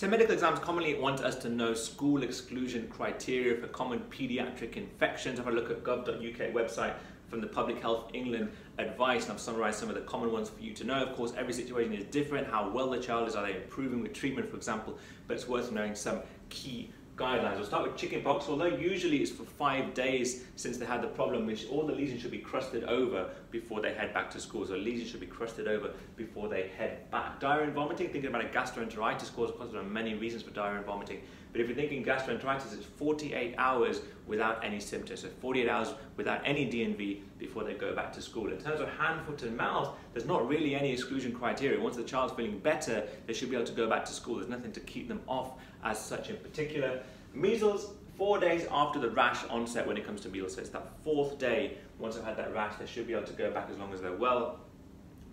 So medical exams commonly want us to know school exclusion criteria for common pediatric infections. Have a look at gov.uk website from the Public Health England advice and I've summarised some of the common ones for you to know. Of course, every situation is different, how well the child is, are they improving with treatment, for example, but it's worth knowing some key guidelines. We'll start with chickenpox. Although usually it's for five days since they had the problem, which all the lesions should be crusted over before they head back to school. So lesions should be crusted over before they head back. Diarrhea and vomiting, thinking about a gastroenteritis cause, of course there are many reasons for diarrhea and vomiting, but if you're thinking gastroenteritis, it's 48 hours without any symptoms. So 48 hours without any D&V before they go back to school. In terms of hand, foot and mouth, there's not really any exclusion criteria. Once the child's feeling better, they should be able to go back to school. There's nothing to keep them off as such in particular. Measles, four days after the rash onset when it comes to measles. So it's that fourth day, once they've had that rash, they should be able to go back as long as they're well.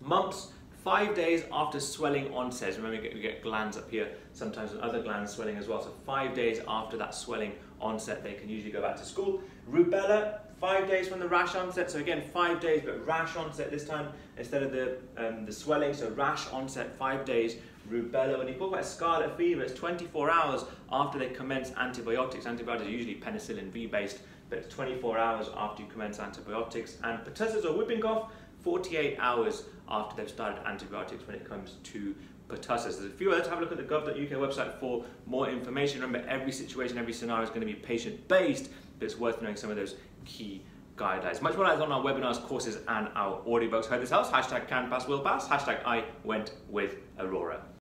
Mumps, five days after swelling onset. Remember, we get, get glands up here, sometimes and other glands swelling as well. So five days after that swelling onset, they can usually go back to school. Rubella, five days from the rash onset. So again, five days, but rash onset this time instead of the, um, the swelling. So rash onset, five days. Rubella, when you talk about scarlet fever, it's 24 hours after they commence antibiotics. Antibiotics are usually penicillin V based, but it's 24 hours after you commence antibiotics. And pertussis or whooping cough, 48 hours after they've started antibiotics when it comes to pertussis. There's a few others. Have a look at the gov.uk website for more information. Remember, every situation, every scenario is going to be patient-based, but it's worth knowing some of those key guidelines. Much more like on our webinars, courses, and our audiobooks. Hope this helps. Hashtag can pass, will pass. Hashtag I went with Arora.